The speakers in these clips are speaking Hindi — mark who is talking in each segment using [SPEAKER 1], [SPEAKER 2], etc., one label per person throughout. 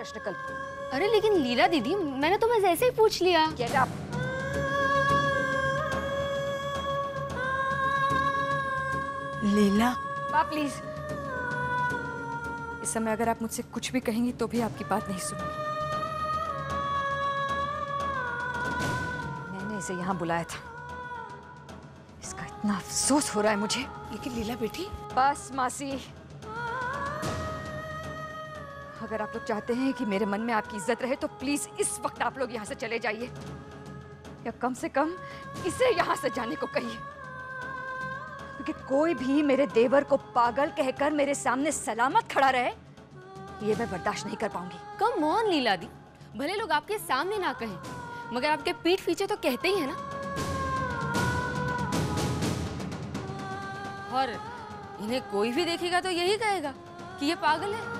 [SPEAKER 1] प्रश्न कल्पना
[SPEAKER 2] अरे लेकिन लीला दीदी मैंने तो बस ऐसे ही पूछ लिया।
[SPEAKER 1] Get up
[SPEAKER 3] Leela?
[SPEAKER 1] माँ प्लीज़। इस समय अगर आप मुझसे कुछ भी कहेंगी तो भी आपकी बात नहीं सुनूँगी। मैंने इसे यहाँ बुलाया था। इसका इतना अफसोस हो रहा है मुझे।
[SPEAKER 3] लेकिन लीला बेटी?
[SPEAKER 1] बस मासी। अगर आप लोग चाहते हैं कि मेरे मन में आपकी इज़्ज़त रहे तो प्लीज़ इस वक्त आप लोग यहाँ से चले जाइए। या कम से कम इसे यहाँ से जाने को कहिए। क्योंकि कोई भी मेरे देवर को पागल कहकर मेरे सामने सलामत खड़ा रहे, ये मैं बर्दाश्त नहीं कर पाऊँगी।
[SPEAKER 2] कम ऑन लीला दी भले लोग आपके सामने ना कहें, मगर आपके पीठ पीछे तो कहते ही है ना। और इन्हें कोई भी देखेगा तो यही कहेगा कि ये पागल है।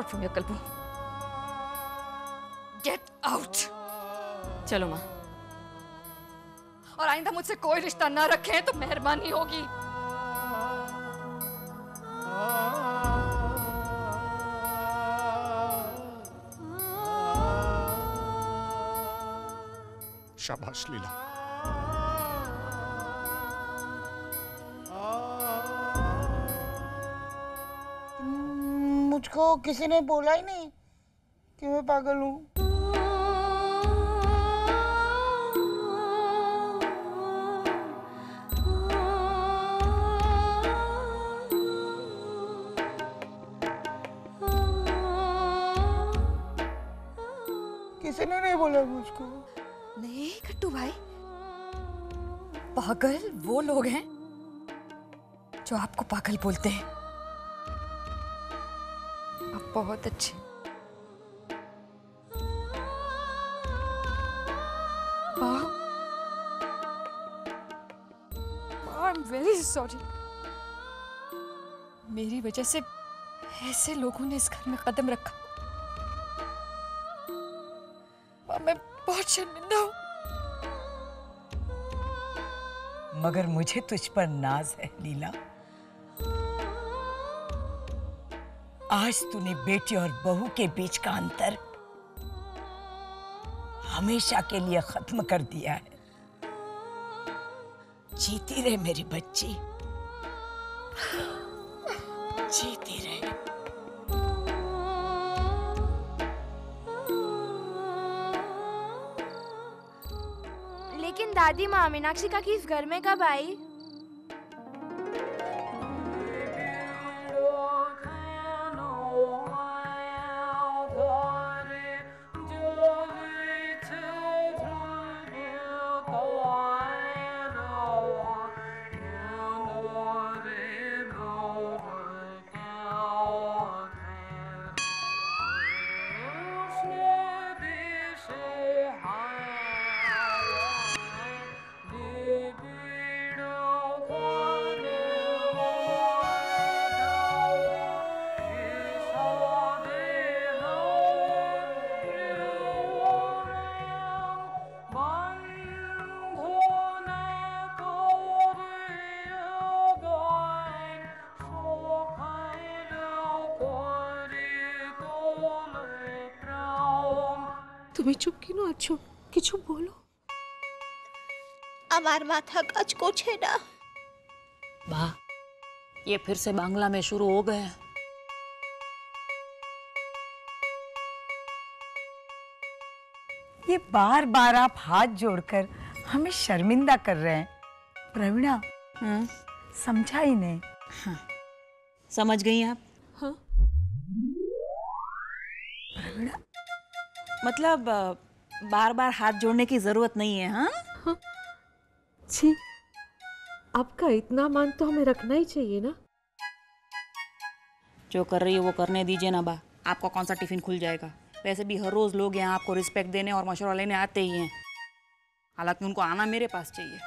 [SPEAKER 1] Out from here, Kalpu. Get out!
[SPEAKER 2] चलो माँ
[SPEAKER 1] और आइंदा मुझसे कोई रिश्ता ना रखें तो मेहरबानी होगी
[SPEAKER 4] शाबाश लीला
[SPEAKER 3] मुझको किसी ने बोला ही नहीं कि मैं पागल हूँ। किसी ने नहीं बोला मुझको।
[SPEAKER 1] नहीं कट्टू भाई। पागल वो लोग हैं जो आपको पागल बोलते हैं। बहुत अच्छे। वेरी सॉरी मेरी वजह से ऐसे लोगों ने इस घर में कदम रखा। माँ, मैं बहुत शर्मिंदा हूँ।
[SPEAKER 3] मगर मुझे तुझ पर नाज है लीला। आज तूने बेटी और बहू के बीच का अंतर हमेशा के लिए खत्म कर दिया है। जीती रहे मेरी बच्ची। जीती रहे।
[SPEAKER 5] लेकिन दादी माँ मीनाक्षी का इस घर में कब आई?
[SPEAKER 6] তুমি চুপ কেন আছো কিছু বলো
[SPEAKER 5] আমার মাথা কাজ করছে না
[SPEAKER 7] वाह ये फिर से बांग्ला में शुरू हो गए हैं
[SPEAKER 3] ये बार बार आप हाथ जोड़कर हमें शर्मिंदा कर रहे हैं प्रवीणा
[SPEAKER 7] हम्म,
[SPEAKER 3] समझा ही नहीं
[SPEAKER 7] समझ गई आप
[SPEAKER 5] मतलब बार बार हाथ जोड़ने की ज़रूरत नहीं है हाँ?
[SPEAKER 6] छी आपका इतना मान तो हमें रखना ही चाहिए ना?
[SPEAKER 5] जो कर रही है वो करने दीजिए ना बा। आपका कौन सा टिफ़िन खुल जाएगा? वैसे भी हर रोज लोग यहाँ आपको रिस्पेक्ट देने और मशवरा लेने आते ही हैं। हालाँकि उनको आना मेरे पास चाहिए।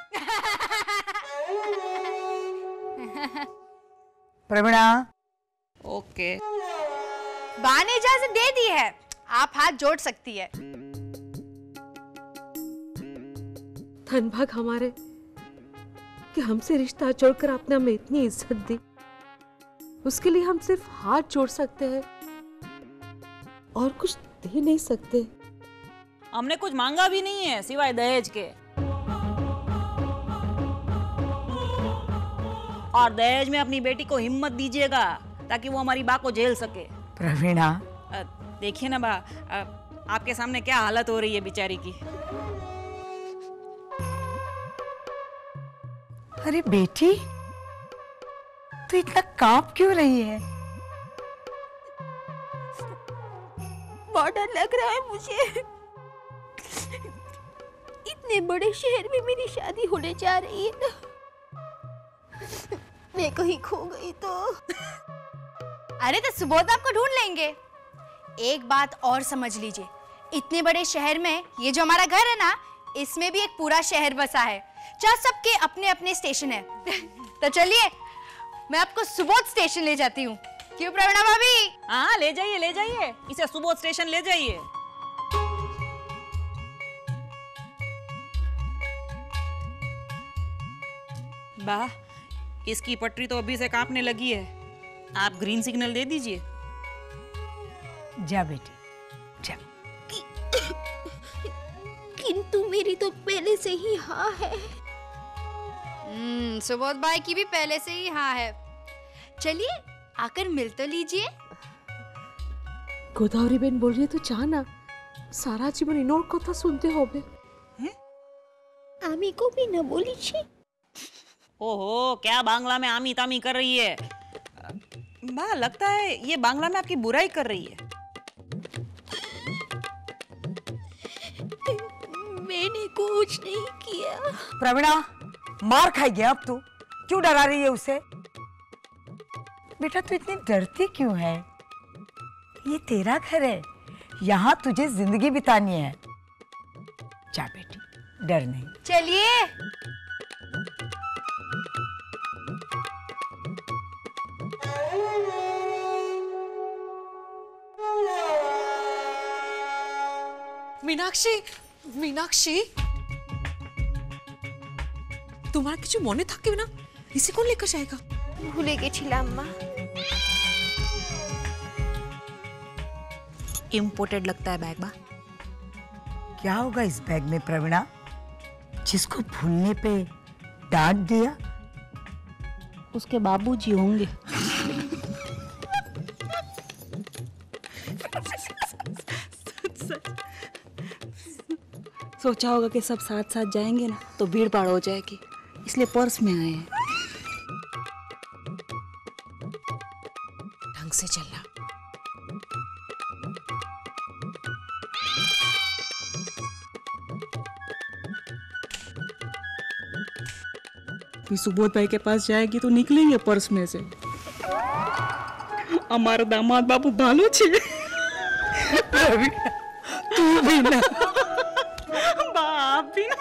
[SPEAKER 3] प्रवीणा।
[SPEAKER 5] ओके।
[SPEAKER 8] बा ने इजाज़त दे दी है। आप हाथ जोड़ सकती है।
[SPEAKER 6] धन भाग हमारे कि हमसे रिश्ता जोड़कर आपने हमें इतनी इज़्ज़त दी। उसके लिए हम सिर्फ़ हाथ जोड़ सकते हैं और कुछ दे नहीं सकते।
[SPEAKER 5] हमने कुछ मांगा भी नहीं है सिवाय दहेज के। और दहेज में अपनी बेटी को हिम्मत दीजिएगा ताकि वो हमारी बा को झेल सके।
[SPEAKER 3] प्रवीणा
[SPEAKER 5] देखिए ना बा आपके सामने क्या हालत हो रही है बेचारी की?
[SPEAKER 3] अरे बेटी तू इतना काँप क्यों रही है?
[SPEAKER 8] बहुत डर लग रहा है मुझे। इतने बड़े शहर में मेरी शादी होने जा रही है ना। मैं कहीं खो गई तो।
[SPEAKER 9] अरे तो सुबोध आपको ढूंढ लेंगे। एक बात और समझ लीजिए। इतने बड़े शहर में ये जो हमारा घर है ना इसमें भी एक पूरा शहर बसा है। जहाँ सबके अपने अपने स्टेशन है। तो चलिए मैं आपको सुबोध स्टेशन ले जाती हूँ। क्यों प्रवीणा भाभी?
[SPEAKER 5] हाँ ले जाइए ले जाइए। इसे सुबोध स्टेशन ले जाइए। वाह इसकी पटरी तो अभी से कांपने लगी है। आप ग्रीन सिग्नल दे दीजिए।
[SPEAKER 3] जा बेटी जा।
[SPEAKER 8] किंतु मेरी तो पहले से ही हाँ है।
[SPEAKER 9] हम्म, सुबोध भाई की भी पहले से ही हाँ है। चलिए आकर मिल तो लीजिए।
[SPEAKER 6] गोदावरी बेन बोल रही है तो जाना। सारा जीवन इनोर कथा सुनते होगे।
[SPEAKER 8] आमी को भी न बोली छी।
[SPEAKER 5] ओहो क्या बांग्ला में आमी तामी कर रही है? बा लगता है ये बांग्ला में आपकी बुराई कर रही है।
[SPEAKER 8] कुछ नहीं किया।
[SPEAKER 3] प्रवीणा मार खाई गया अब तू। क्यों डरा रही है उसे? बेटा तू इतनी डरती क्यों है? ये तेरा घर है। यहाँ तुझे ज़िंदगी बितानी है। जा बेटी डर नहीं।
[SPEAKER 9] चलिए।
[SPEAKER 6] मीनाक्षी मीनाक्षी। তোমার কিছু মনে থাকবে না ইসে কোন লেখা জায়গা
[SPEAKER 8] ভুলে গেছিলাম মা
[SPEAKER 5] इम्पोर्टेड लगता है बैग बा
[SPEAKER 3] क्या होगा इस बैग में प्रवीणा जिसको भूलने पे डांट दिया
[SPEAKER 5] उसके बाबूजी होंगे सोचा होगा कि सब साथ साथ जाएंगे ना तो भीड़ भाड़ हो जाएगी इसलिए पर्स में आए। हैं
[SPEAKER 6] ढंग से चलना।
[SPEAKER 5] सुबोध भाई के पास जाएगी तो निकलेंगे पर्स में से। हमारा दामाद बाबू भालो छे
[SPEAKER 3] तू भी ना।
[SPEAKER 5] बाप भी ना